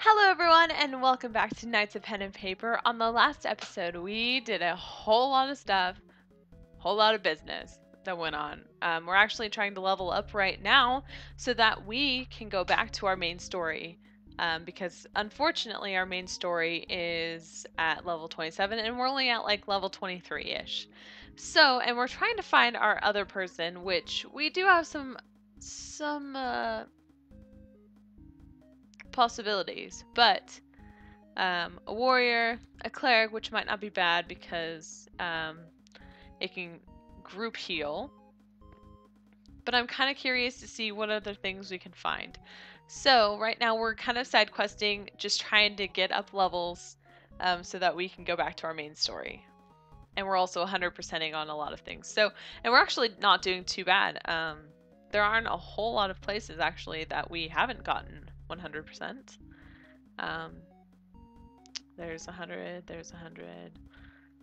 Hello, everyone, and welcome back to Knights of Pen and Paper. On the last episode, we did a whole lot of stuff, whole lot of business that went on. Um, we're actually trying to level up right now so that we can go back to our main story. Um, because unfortunately, our main story is at level 27, and we're only at like level 23 ish. So, and we're trying to find our other person, which we do have some some uh, possibilities, but um, a warrior, a cleric, which might not be bad because um, it can group heal. But I'm kind of curious to see what other things we can find. So right now we're kind of side questing, just trying to get up levels um, so that we can go back to our main story. And we're also 100%ing on a lot of things. So, and we're actually not doing too bad. Um, there aren't a whole lot of places actually that we haven't gotten 100%. Um, there's 100, there's 100,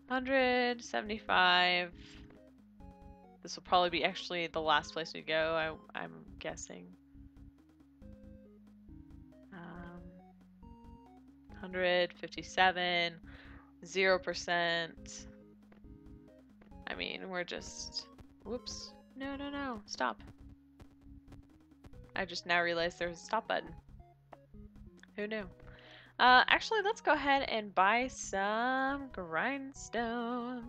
175. This will probably be actually the last place we go, I, I'm guessing. Um, 157, 0%. I mean, we're just... Whoops. No, no, no. Stop. I just now realized there's a stop button. Who knew? Uh, actually, let's go ahead and buy some grindstones.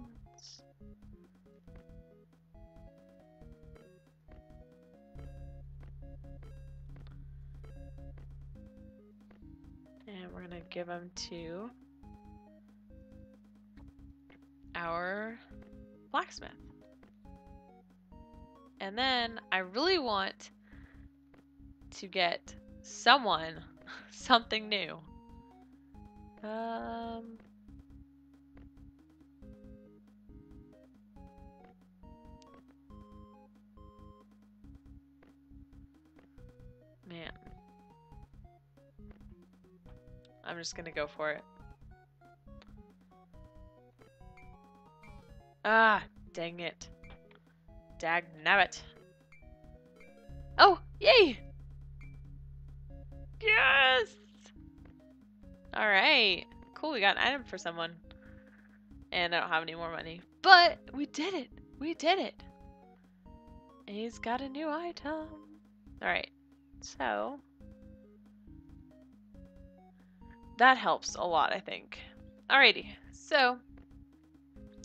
And we're gonna give them to our blacksmith. And then I really want to get someone something new. Um, man. I'm just gonna go for it. Ah, dang it. Dag nabbit. Oh, yay! Yes! Alright. Cool, we got an item for someone. And I don't have any more money. But we did it! We did it! He's got a new item. Alright. So. That helps a lot, I think. Alrighty. So.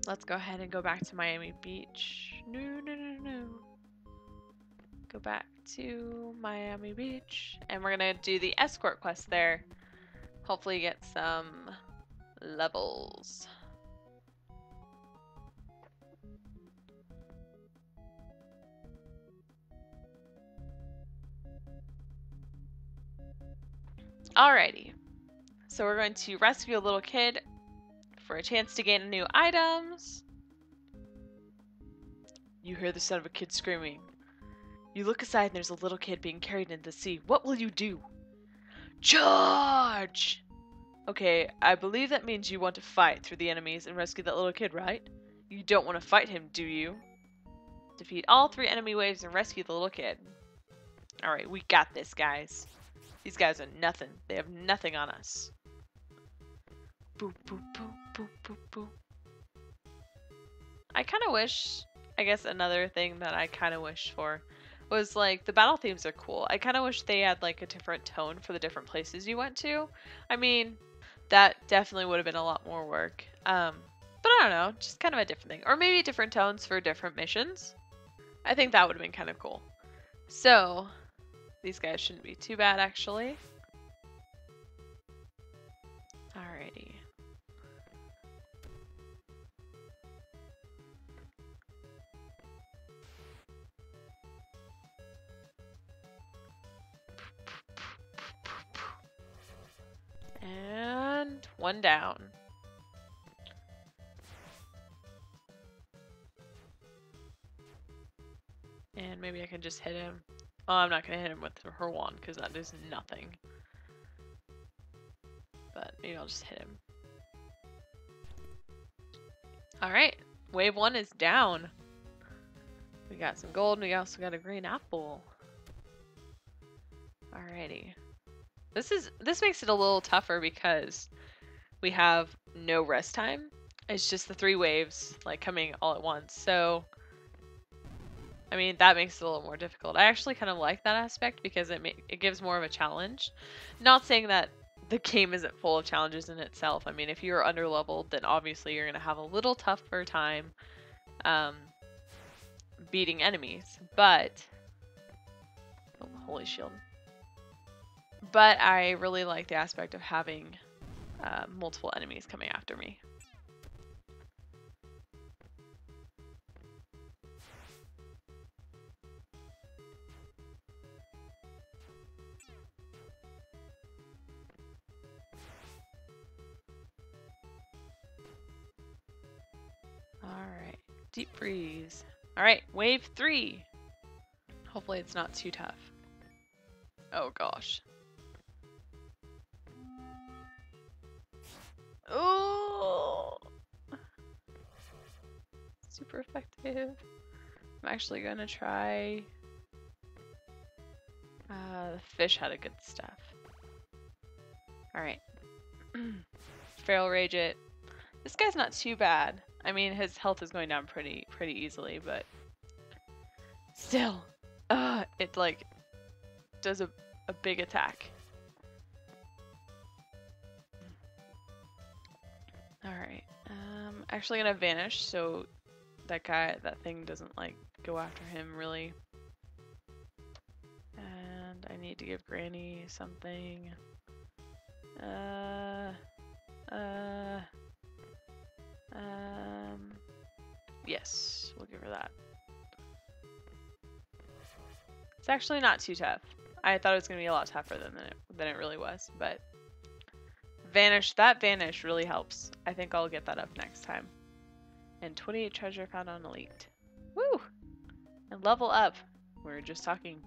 Let's go ahead and go back to Miami Beach. No, no, no, no. Go back to Miami Beach. And we're to do the escort quest there. Hopefully get some levels. Alrighty. So we're going to rescue a little kid for a chance to gain new items. You hear the sound of a kid screaming. You look aside and there's a little kid being carried into the sea. What will you do? Charge! Okay, I believe that means you want to fight through the enemies and rescue that little kid, right? You don't want to fight him, do you? Defeat all three enemy waves and rescue the little kid. Alright, we got this, guys. These guys are nothing. They have nothing on us. Boop, boop, boop, boop, boop, boop. I kind of wish, I guess another thing that I kind of wish for was like the battle themes are cool. I kind of wish they had like a different tone for the different places you went to. I mean, that definitely would have been a lot more work. Um, but I don't know, just kind of a different thing. Or maybe different tones for different missions. I think that would have been kind of cool. So, these guys shouldn't be too bad actually. One down. And maybe I can just hit him. Oh, I'm not going to hit him with her wand because that does nothing. But maybe I'll just hit him. Alright, wave one is down. We got some gold and we also got a green apple. Alrighty. This is this makes it a little tougher because we have no rest time. It's just the three waves like coming all at once. So I mean, that makes it a little more difficult. I actually kind of like that aspect because it it gives more of a challenge. Not saying that the game isn't full of challenges in itself. I mean, if you're underleveled, then obviously you're going to have a little tougher time um, beating enemies. But oh, holy shield. But I really like the aspect of having uh, multiple enemies coming after me. Alright, deep freeze. Alright, wave three. Hopefully it's not too tough. Oh gosh. Oh! Super effective. I'm actually gonna try... Uh, the fish had a good stuff. Alright. Feral Rage it. This guy's not too bad. I mean, his health is going down pretty pretty easily, but still, uh, it like does a, a big attack. Actually gonna vanish so that guy, that thing doesn't like go after him really. And I need to give Granny something. Uh, uh, um, yes, we'll give her that. It's actually not too tough. I thought it was to be a lot tougher than it, than it really was, but vanish, that vanish really helps. I think I'll get that up next time. And 28 treasure found on elite. Woo! And level up. We were just talking.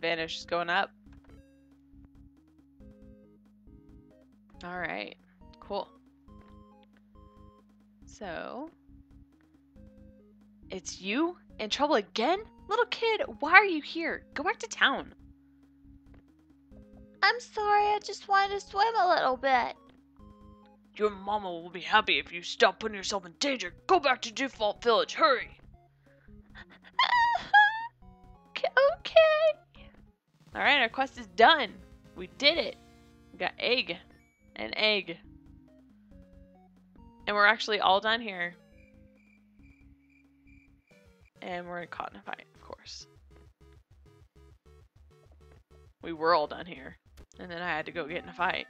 Vanish is going up. Alright, cool. So, it's you? In trouble again? Little kid, why are you here? Go back to town. I'm sorry, I just wanted to swim a little bit. Your mama will be happy if you stop putting yourself in danger. Go back to Default Village, hurry! okay. Alright, our quest is done. We did it. We got egg. An egg. And we're actually all done here. And we're in Cottonify, of course. We were all done here. And then I had to go get in a fight.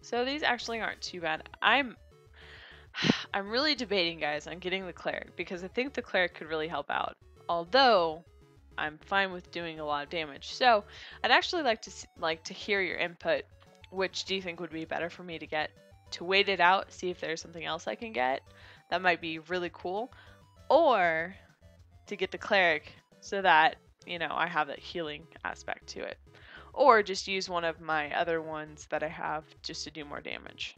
So these actually aren't too bad. I'm I'm really debating, guys, on getting the cleric because I think the cleric could really help out. Although I'm fine with doing a lot of damage. So I'd actually like to like to hear your input. Which do you think would be better for me to get to wait it out, see if there's something else I can get. That might be really cool. Or to get the cleric so that, you know, I have that healing aspect to it. Or just use one of my other ones that I have just to do more damage.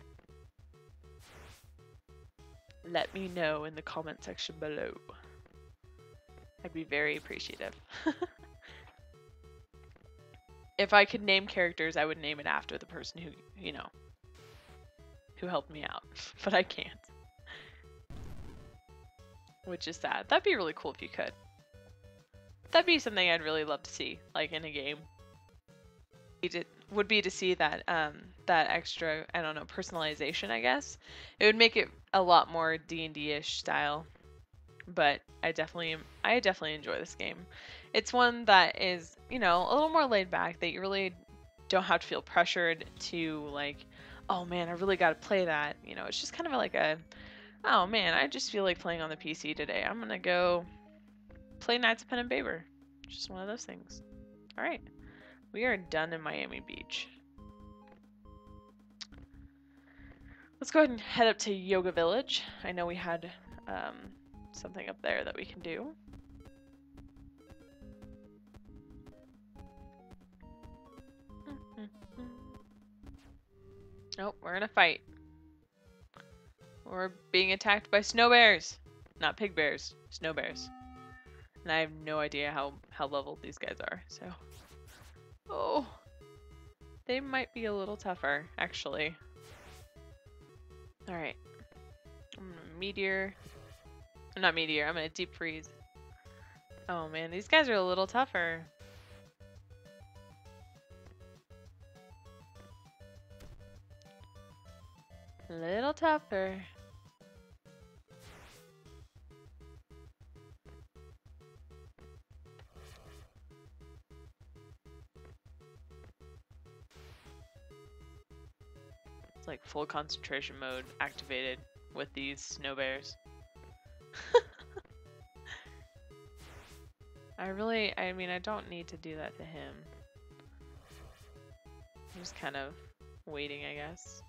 Let me know in the comment section below. I'd be very appreciative. if I could name characters, I would name it after the person who, you know, who helped me out, but I can't. Which is sad. That'd be really cool if you could. That'd be something I'd really love to see, like in a game. It would be to see that um, that extra, I don't know, personalization. I guess it would make it a lot more D and D-ish style. But I definitely, I definitely enjoy this game. It's one that is, you know, a little more laid back. That you really don't have to feel pressured to like oh man, I really got to play that. You know, it's just kind of like a, oh man, I just feel like playing on the PC today. I'm to go play Knights of Pen and Paper. Just one of those things. All right, we are done in Miami Beach. Let's go ahead and head up to Yoga Village. I know we had um, something up there that we can do. Nope, we're in a fight. We're being attacked by snow bears. Not pig bears, snow bears. And I have no idea how, how leveled these guys are, so. Oh. they might be a little tougher, actually. Alright. Meteor. Not meteor, I'm gonna deep freeze. Oh man, these guys are a little tougher. A little tougher. Like full concentration mode activated with these snow bears. I really, I mean, I don't need to do that to him. I'm just kind of waiting, I guess,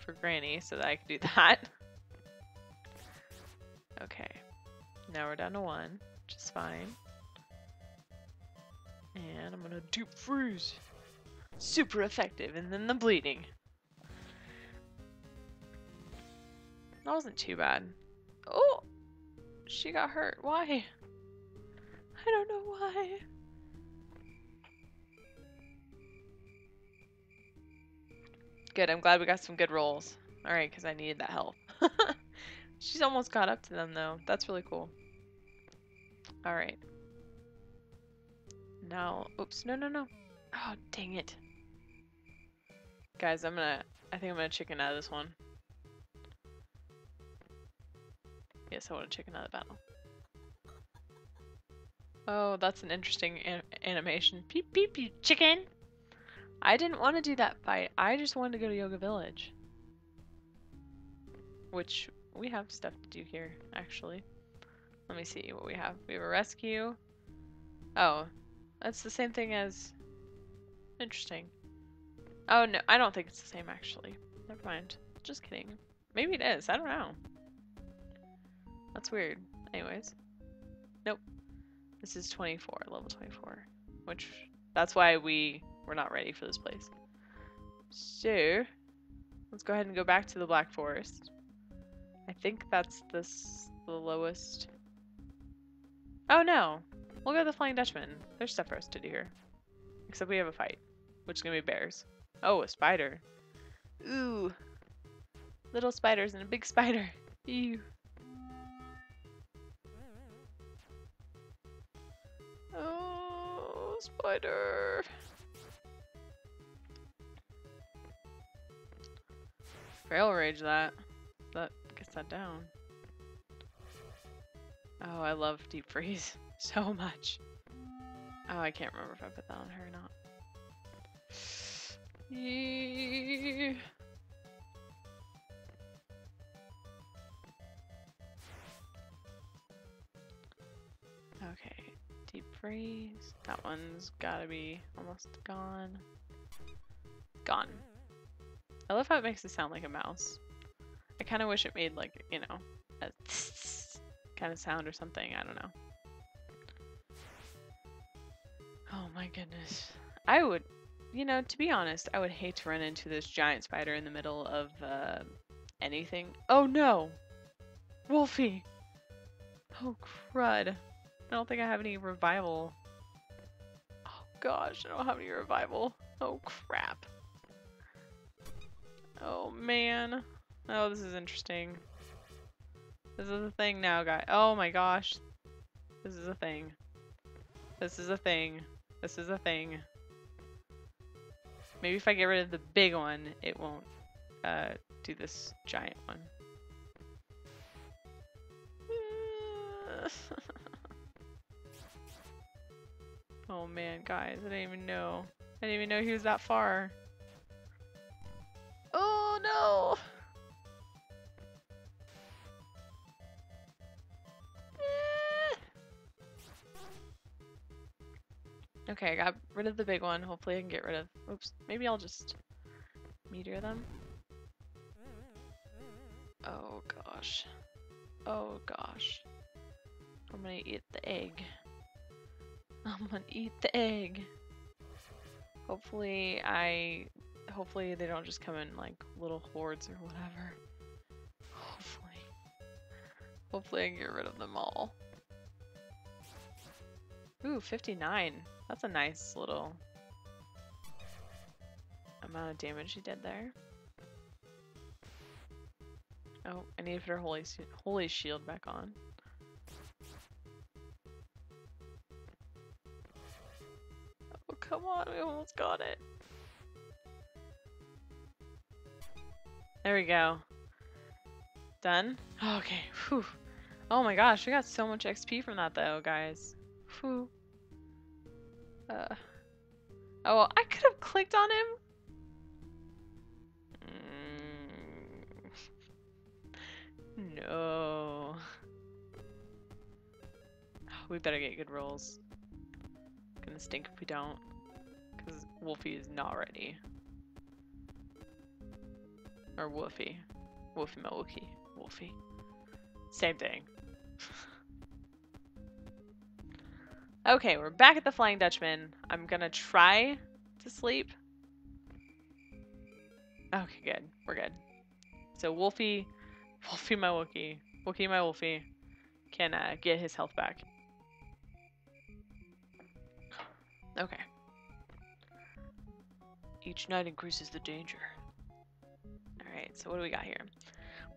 for Granny so that I can do that. okay, now we're down to one, which is fine. And I'm gonna deep freeze. Super effective, and then the bleeding. That wasn't too bad. Oh! She got hurt. Why? I don't know why. Good, I'm glad we got some good rolls. Alright, because I needed that help. She's almost got up to them, though. That's really cool. Alright. Now, oops, no, no, no. Oh, dang it. Guys, I'm gonna, I think I'm gonna chicken out of this one. Yes, I want to check another battle. Oh, that's an interesting an animation. Peep peep, you chicken! I didn't want to do that fight. I just wanted to go to Yoga Village. Which, we have stuff to do here, actually. Let me see what we have. We have a rescue. Oh, that's the same thing as... Interesting. Oh, no, I don't think it's the same, actually. Never mind. Just kidding. Maybe it is. I don't know. That's weird. Anyways. Nope. This is 24, level 24. Which, that's why we were not ready for this place. So, let's go ahead and go back to the Black Forest. I think that's this the lowest. Oh no! We'll go to the Flying Dutchman. There's stuff for us to do here. Except we have a fight, which is gonna be bears. Oh, a spider. Ooh. Little spiders and a big spider. Ew. Spider. Feral Rage that. That gets that down. Oh, I love deep freeze so much. Oh, I can't remember if I put that on her or not. Deep freeze. That one's gotta be almost gone. Gone. I love how it makes it sound like a mouse. I kind of wish it made like, you know, a kind of sound or something. I don't know. Oh my goodness. I would, you know, to be honest, I would hate to run into this giant spider in the middle of uh, anything. Oh no! Wolfie! Oh crud. I don't think I have any revival. Oh gosh, I don't have any revival. Oh crap. Oh man. Oh, this is interesting. This is a thing now, guy. Oh my gosh. This is a thing. This is a thing. This is a thing. Maybe if I get rid of the big one, it won't uh, do this giant one. Oh man, guys, I didn't even know. I didn't even know he was that far. Oh no! Eh. Okay, I got rid of the big one. Hopefully I can get rid of... Oops. Maybe I'll just meteor them. Oh gosh. Oh gosh. I'm gonna eat the egg. Gonna eat the egg. Hopefully I hopefully they don't just come in like little hordes or whatever. Hopefully. Hopefully I can get rid of them all. Ooh, 59. That's a nice little... amount of damage he did there. Oh, I need to put her holy, holy shield back on. Come on, we almost got it. There we go. Done? okay, whew. Oh my gosh, we got so much XP from that though, guys. Whew. Uh. Oh, I could have clicked on him. Mm. No. We better get good rolls. Gonna stink if we don't. Because Wolfie is not ready. Or Wolfie. Wolfie Milwaukee. Wolfie. Same thing. okay, we're back at the Flying Dutchman. I'm gonna try to sleep. Okay, good. We're good. So Wolfie, Wolfie my Wookie, Wookie my Wolfie can uh, get his health back. Okay. Each night increases the danger. Alright, so what do we got here?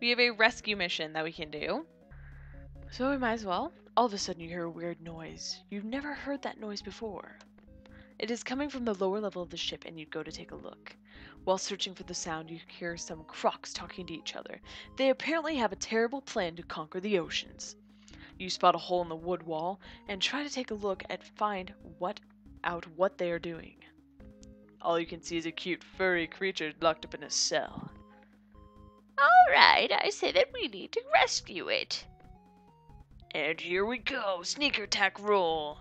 We have a rescue mission that we can do. So we might as well. All of a sudden you hear a weird noise. You've never heard that noise before. It is coming from the lower level of the ship and you go to take a look. While searching for the sound, you hear some crocs talking to each other. They apparently have a terrible plan to conquer the oceans. You spot a hole in the wood wall and try to take a look and find what out what they are doing. All you can see is a cute furry creature locked up in a cell. Alright, I say that we need to rescue it. And here we go, sneaker attack roll.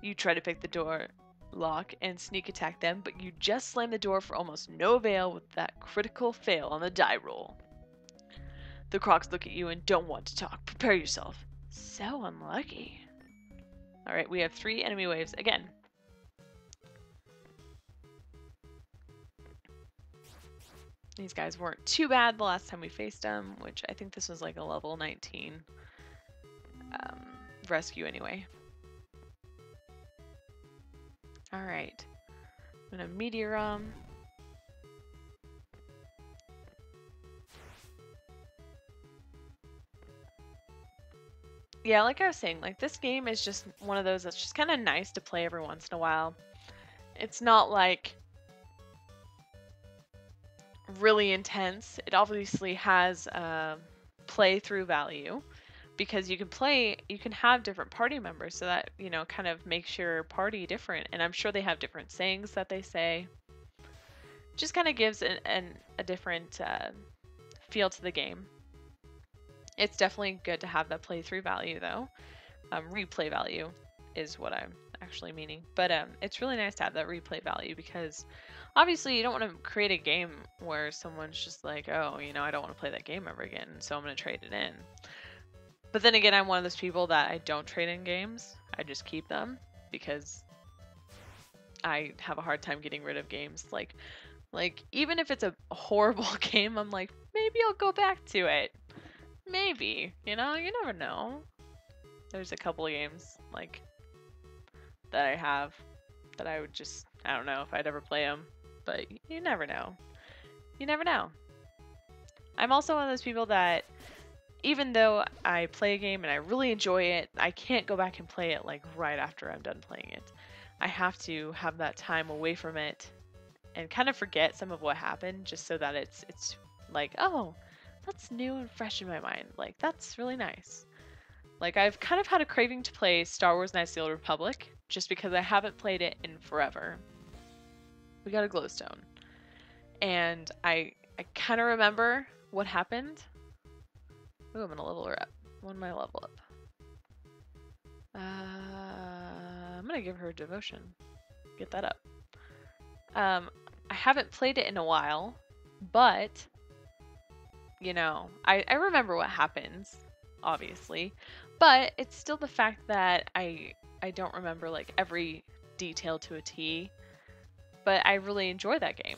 You try to pick the door lock and sneak attack them, but you just slam the door for almost no avail with that critical fail on the die roll. The crocs look at you and don't want to talk. Prepare yourself. So unlucky. Alright, we have three enemy waves again. These guys weren't too bad the last time we faced them, which I think this was like a level 19 um, rescue anyway. Alright. I'm gonna meteor um Yeah, like I was saying, like this game is just one of those that's just kind of nice to play every once in a while. It's not like really intense. It obviously has a playthrough value because you can play, you can have different party members, so that you know kind of makes your party different. And I'm sure they have different sayings that they say. Just kind of gives an, an a different uh, feel to the game. It's definitely good to have that playthrough value though. Um, replay value is what I'm actually meaning. But um, it's really nice to have that replay value because obviously you don't want to create a game where someone's just like, oh, you know, I don't want to play that game ever again, so I'm going to trade it in. But then again, I'm one of those people that I don't trade in games. I just keep them because I have a hard time getting rid of games. Like, like even if it's a horrible game, I'm like, maybe I'll go back to it. Maybe, you know, you never know. There's a couple of games like that I have that I would just, I don't know if I'd ever play them but you never know. You never know. I'm also one of those people that even though I play a game and I really enjoy it, I can't go back and play it like right after I'm done playing it. I have to have that time away from it and kind of forget some of what happened just so that it's it's like, oh, that's new and fresh in my mind. Like that's really nice. Like I've kind of had a craving to play Star Wars Knights of the Old Republic just because I haven't played it in forever we got a glowstone. And I I kind of remember what happened. Ooh, I'm gonna level her up. When my level up? Uh, I'm gonna give her devotion. Get that up. Um, I haven't played it in a while, but you know, I, I remember what happens, obviously, but it's still the fact that I I don't remember like every detail to a T but I really enjoy that game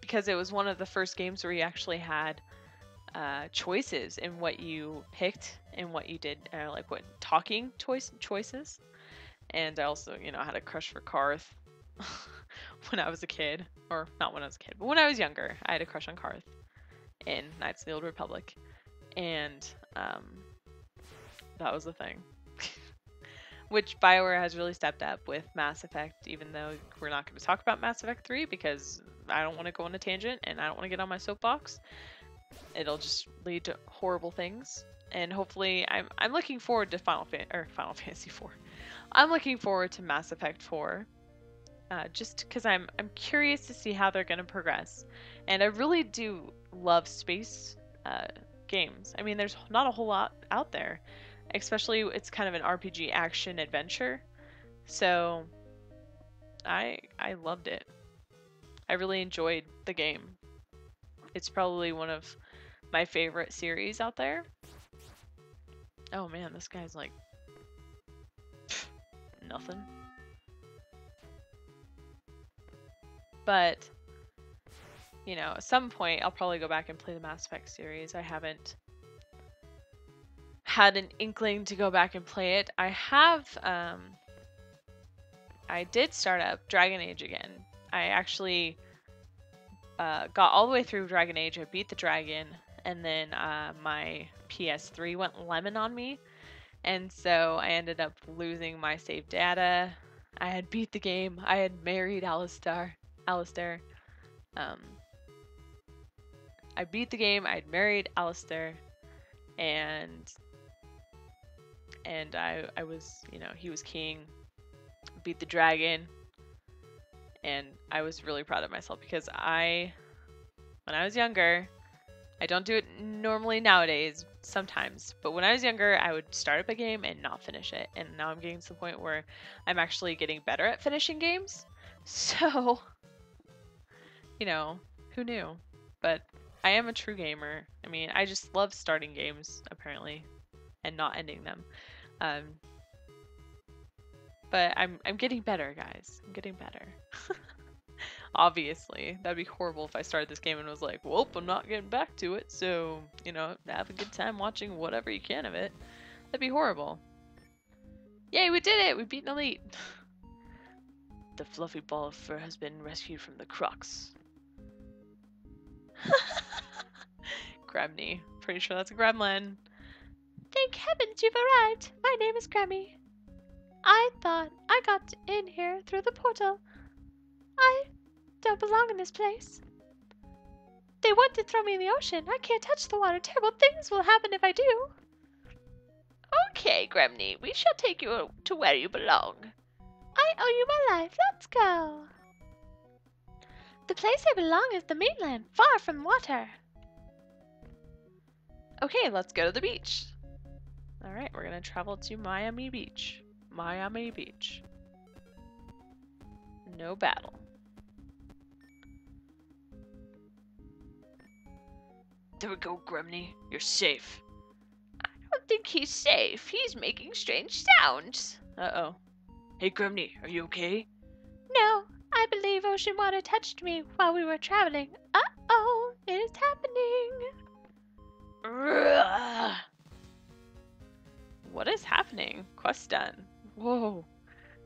because it was one of the first games where you actually had uh, choices in what you picked and what you did, uh, like what talking choice choices. And I also, you know, had a crush for Carth when I was a kid, or not when I was a kid, but when I was younger, I had a crush on Carth in Knights of the Old Republic, and um, that was the thing. Which Bioware has really stepped up with Mass Effect, even though we're not going to talk about Mass Effect 3 because I don't want to go on a tangent and I don't want to get on my soapbox. It'll just lead to horrible things. And hopefully, I'm I'm looking forward to Final Fan or Final Fantasy 4. I'm looking forward to Mass Effect 4, uh, just because I'm I'm curious to see how they're going to progress, and I really do love space uh, games. I mean, there's not a whole lot out there, especially it's kind of an RPG action adventure, so I I loved it. I really enjoyed the game. It's probably one of my favorite series out there. Oh man, this guy's like nothing. But, you know, at some point I'll probably go back and play the Mass Effect series. I haven't had an inkling to go back and play it. I have, um, I did start up Dragon Age again. I actually uh, got all the way through Dragon Age. I beat the dragon, and then uh, my PS3 went lemon on me and so I ended up losing my save data. I had beat the game. I had married Alistair. Alistair. Um, I beat the game. I had married Alistair, and and I I was you know he was king. Beat the dragon, and I was really proud of myself because I, when I was younger, I don't do it normally nowadays, sometimes, but when I was younger, I would start up a game and not finish it. And now I'm getting to the point where I'm actually getting better at finishing games. So, you know, who knew? But I am a true gamer. I mean, I just love starting games, apparently, and not ending them. Um, but I'm I'm getting better, guys. I'm getting better. Obviously, that'd be horrible if I started this game and was like, "Well, I'm not getting back to it." So you know, have a good time watching whatever you can of it. That'd be horrible. Yay, we did it! We beat an elite. the fluffy ball of fur has been rescued from the crocs. Gremny. Pretty sure that's a gremlin. Thank heavens you've arrived. My name is Gremmy. I thought I got in here through the portal. I don't belong in this place. They want to throw me in the ocean. I can't touch the water. Terrible things will happen if I do. Okay, Gremny, we shall take you to where you belong. I owe you my life. Let's go. The place I belong is the mainland, far from water. Okay, let's go to the beach. All right, we're gonna travel to Miami Beach. Miami Beach. No battle. There we go, Gremny. You're safe. I don't think he's safe. He's making strange sounds. Uh-oh. Hey, Gremny, are you okay? No, I believe ocean water touched me while we were traveling. Uh-oh, What is happening? Quest done. Whoa.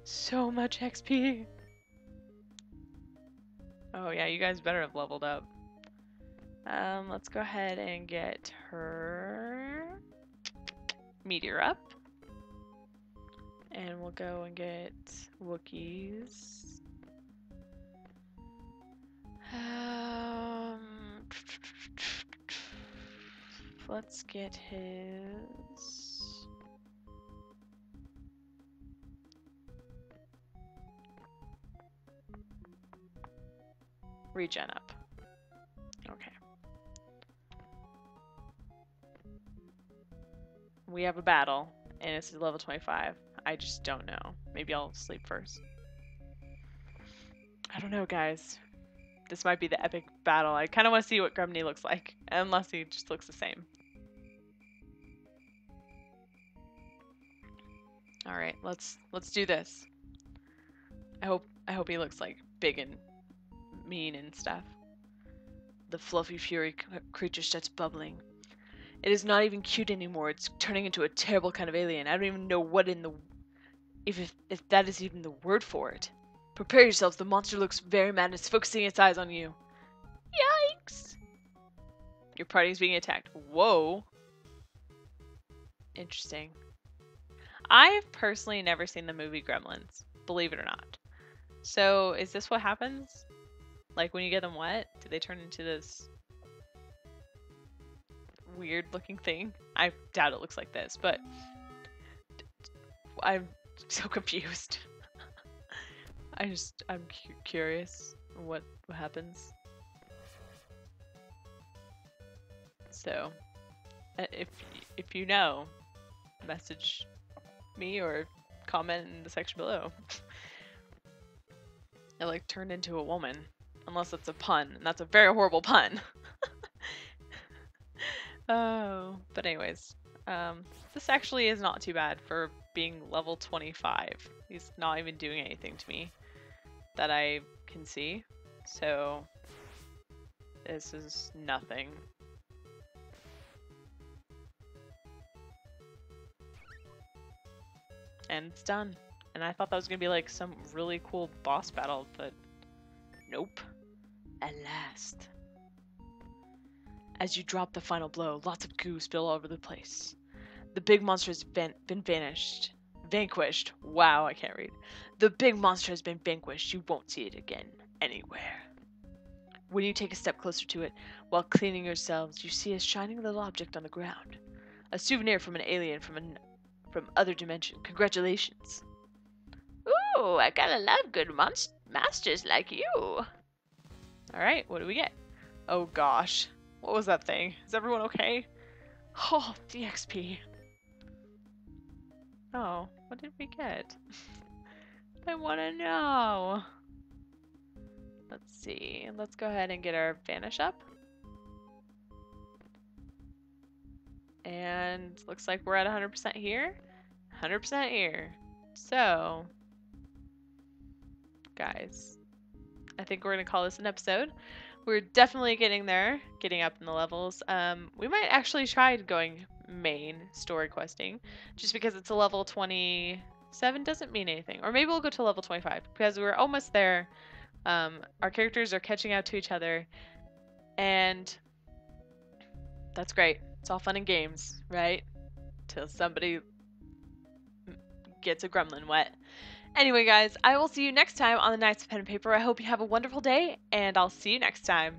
So much XP. Oh yeah, you guys better have leveled up. Um, let's go ahead and get her meteor up. And we'll go and get Wookiees. Um, let's get his. Regen up. Okay. we have a battle, and it's level 25. I just don't know. Maybe I'll sleep first. I don't know, guys. This might be the epic battle. I kind of want to see what Gremny looks like, unless he just looks the same. All right, let's let's do this. I hope I hope he looks like big and mean and stuff. The fluffy fury creature starts bubbling, it is not even cute anymore. It's turning into a terrible kind of alien. I don't even know what in the if if, if that is even the word for it. Prepare yourselves. The monster looks very mad and is focusing its eyes on you. Yikes! Your party is being attacked. Whoa. Interesting. I've personally never seen the movie Gremlins, believe it or not. So, is this what happens? Like when you get them wet, do they turn into this weird looking thing? I doubt it looks like this, but I'm so confused. I just I'm cu- curious what what happens. So, uh, if if you know, message me or comment in the section below. it like turned into a woman, unless it's a pun, and that's a very horrible pun. oh, but anyways, um, this actually is not too bad for being level 25. He's not even doing anything to me that I can see. So this is nothing. And it's done. And I thought that was gonna be like some really cool boss battle, but nope. At last. As you drop the final blow, lots of goo spill all over the place. The big monster has van- been vanished. Vanquished. Wow, I can't read. The big monster has been vanquished. You won't see it again anywhere. When you take a step closer to it, while cleaning yourselves, you see a shining little object on the ground. A souvenir from an alien from an from other dimension. Congratulations. Ooh, I gotta love good monst- masters like you. All right, what do we get? Oh gosh, what was that thing? Is everyone okay? Oh, DXP. Oh, what did we get? I want to know. Let's see. Let's go ahead and get our vanish up. And looks like we're at 100% here. 100% here. So, guys, I think we're going to call this an episode. We're definitely getting there, getting up in the levels. Um, we might actually try going main story questing, just because it's a level 27 doesn't mean anything. Or maybe we'll go to level 25 because we're almost there. Um, our characters are catching up to each other, and that's great. It's all fun and games, right? Till somebody gets a gremlin wet. Anyway, guys, I will see you next time on the Knights of Pen and Paper. I hope you have a wonderful day, and I'll see you next time.